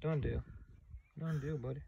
Don't do. Don't do, buddy.